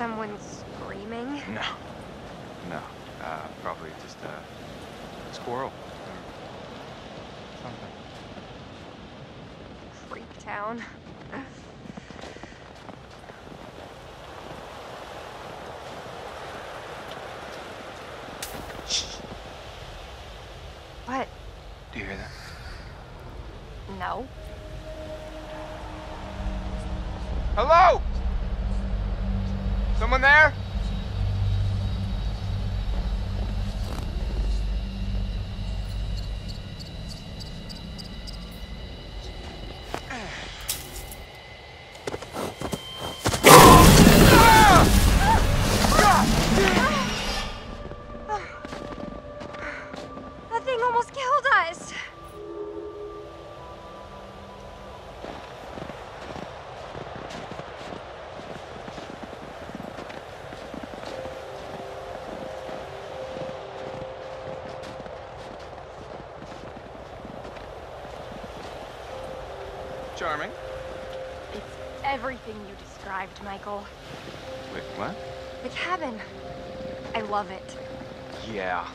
someone screaming? No. No. Uh, probably just a squirrel. Or something. Freak town. What? Do you hear that? No. Hello? Someone there? Charming. It's everything you described, Michael. Wait, what? The cabin. I love it. Yeah.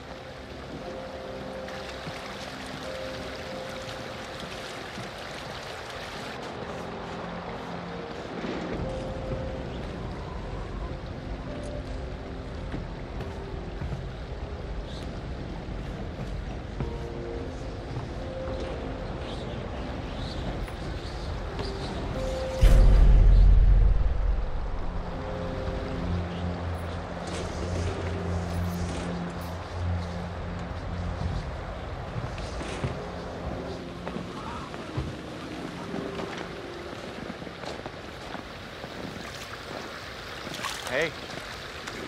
Hey,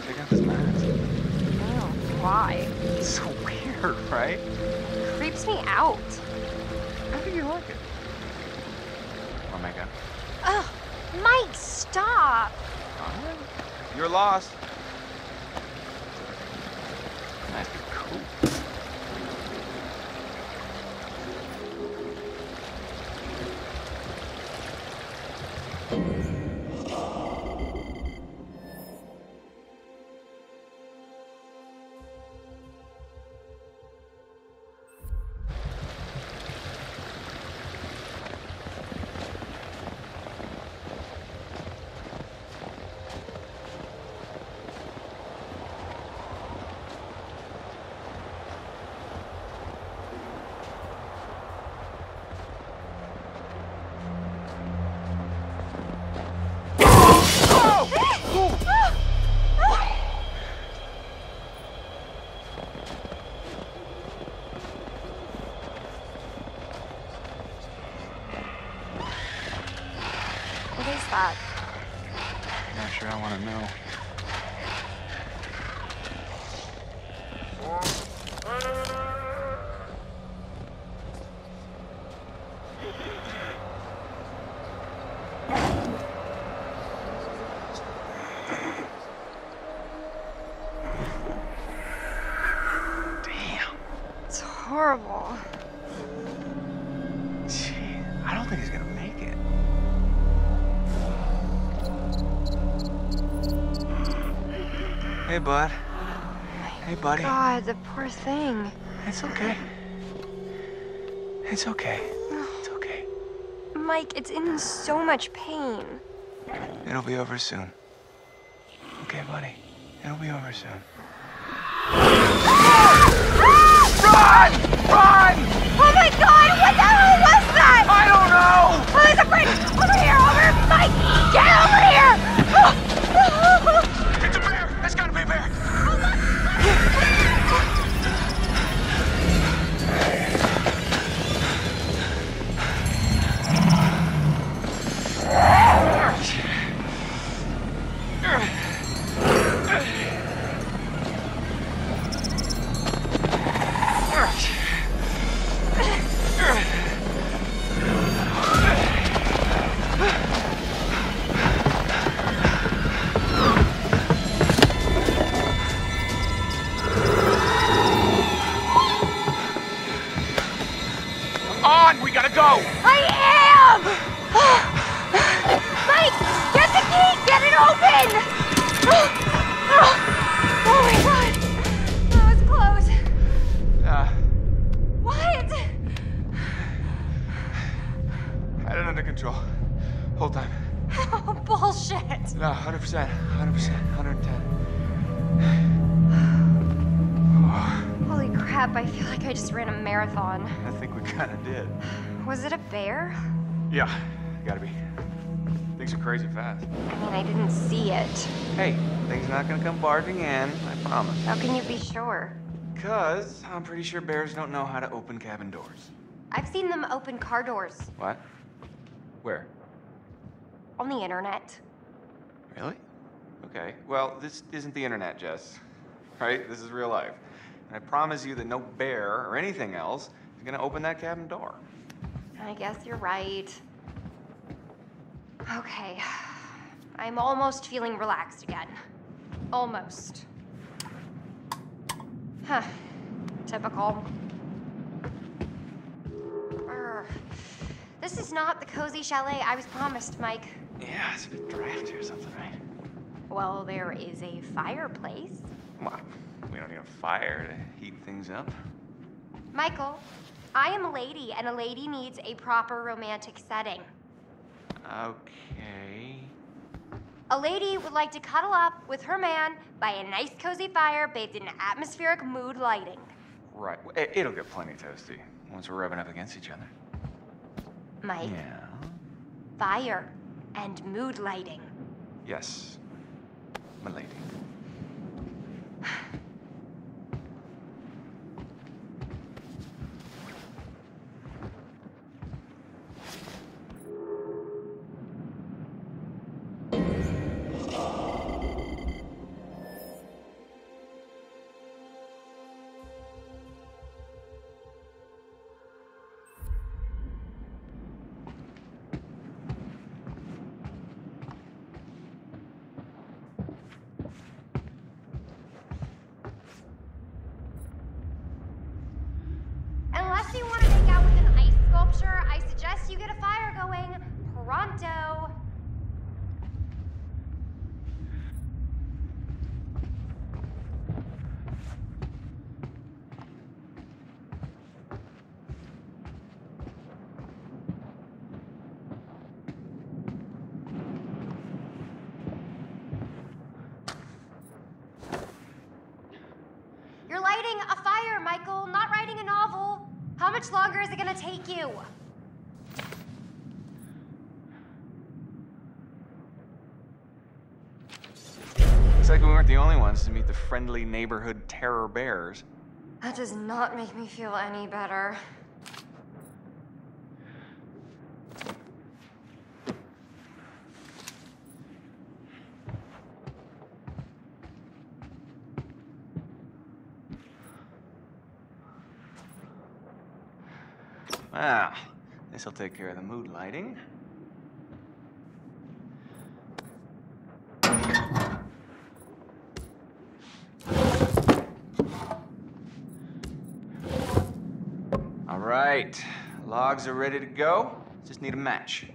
check out this mask. Oh, why? It's so weird, right? Creeps me out. How do you like it? Oh my god. Ugh, Mike, stop. Alright. You're lost. Is that? Not sure I want to know. Damn. It's horrible. Gee, I don't think he's gonna make it. Hey, bud. Hey, buddy. God, the poor thing. It's okay. It's okay. It's okay. Mike, it's in so much pain. It'll be over soon. Okay, buddy. It'll be over soon. Ah! Ah! Run! Run! Oh my god, on, we gotta go! I am! Mike, get the key! Get it open! Oh my god! That was close. Uh, What? had it under control. Whole time. Oh, bullshit. No, 100%, 100%, 110. Holy crap, I feel like I just ran a marathon. I think we kinda did. Was it a bear? Yeah, gotta be. Things are crazy fast. I mean, I didn't see it. Hey, things not gonna come barging in, I promise. How can you be sure? Cause I'm pretty sure bears don't know how to open cabin doors. I've seen them open car doors What? Where? on the internet. Really? Okay. Well, this isn't the internet, Jess. Right? This is real life. And I promise you that no bear or anything else is gonna open that cabin door. I guess you're right. Okay. I'm almost feeling relaxed again. Almost. Huh. Typical. Urgh. This is not the cozy chalet I was promised, Mike. Yeah, it's a bit drafty or something, right? Well, there is a fireplace. Come on. We don't need a fire to heat things up. Michael, I am a lady, and a lady needs a proper romantic setting. Okay. A lady would like to cuddle up with her man by a nice cozy fire bathed in atmospheric mood lighting. Right. It- It'll get plenty toasty once we're rubbing up against each other. Mike, Yeah. fire and mood lighting. Yes. My lady. sculpture, I suggest you get a fire going pronto. You're lighting a fire, Michael, not writing a novel. How much longer is it gonna take you? Looks like we weren't the only ones to meet the friendly neighborhood terror bears. That does not make me feel any better. Ah, wow. This'll take care of the mood lighting. All right. Logs are ready to go. Just need a match.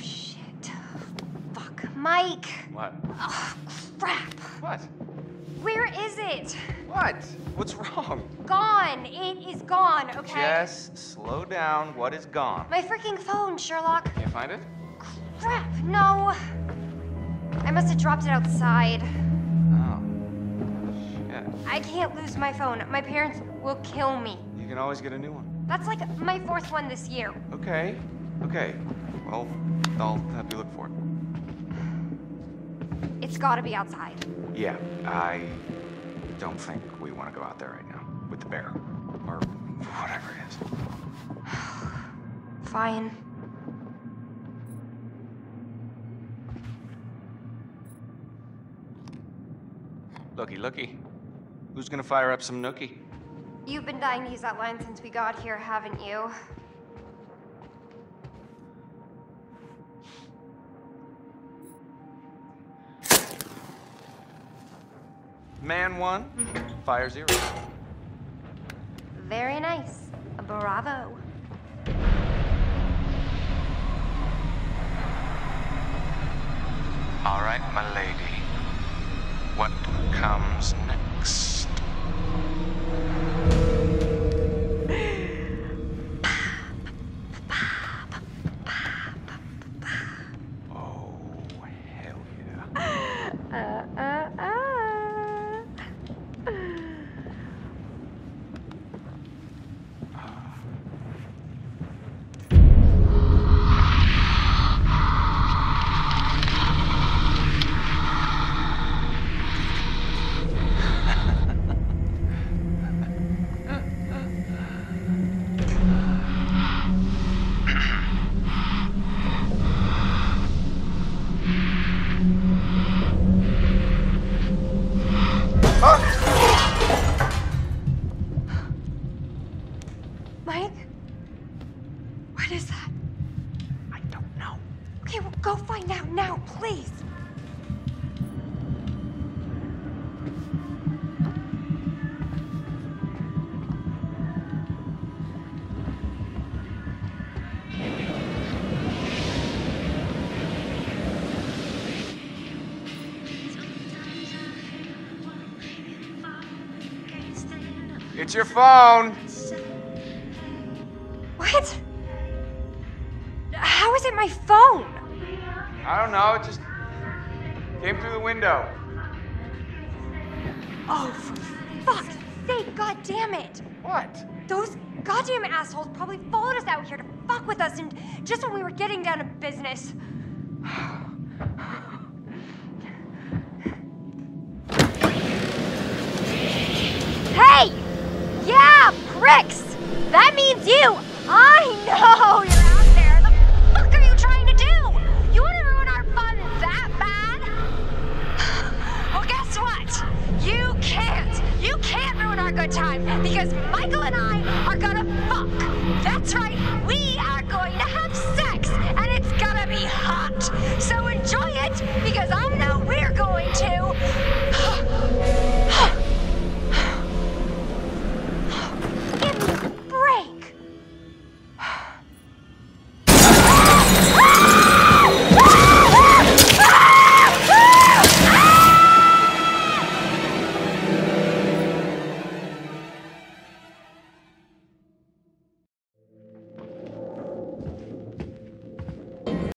Shit. Fuck. Mike! What? Ugh, crap. What? Where is it? What? What's wrong? Gone. It is gone, okay? Jess, slow down. What is gone? My freaking phone, Sherlock. Can't find it? Crap. No. I must have dropped it outside. Oh. Shit. I can't lose my phone. My parents will kill me. You can always get a new one. That's like my fourth one this year. Okay. Okay. Well, I'll have you look for it. It's gotta be outside. Yeah, I don't think we want to go out there right now with the bear or whatever it is. Fine. Looky, looky. Who's gonna fire up some nookie? You've been dying to use that line since we got here, haven't you? Man one, fire zero. Very nice. Bravo. All right, my lady. What comes next? It's your phone. What? How is it my phone? I don't know. It just came through the window. Oh, for fuck's sake, god damn it! What? Those goddamn assholes probably followed us out here to fuck with us and just when we were getting down to business. Yeah, pricks! That means you! I know you're out there! The fuck are you trying to do? You wanna ruin our fun that bad? Well, guess what? You can't! You can't ruin our good time because Michael and I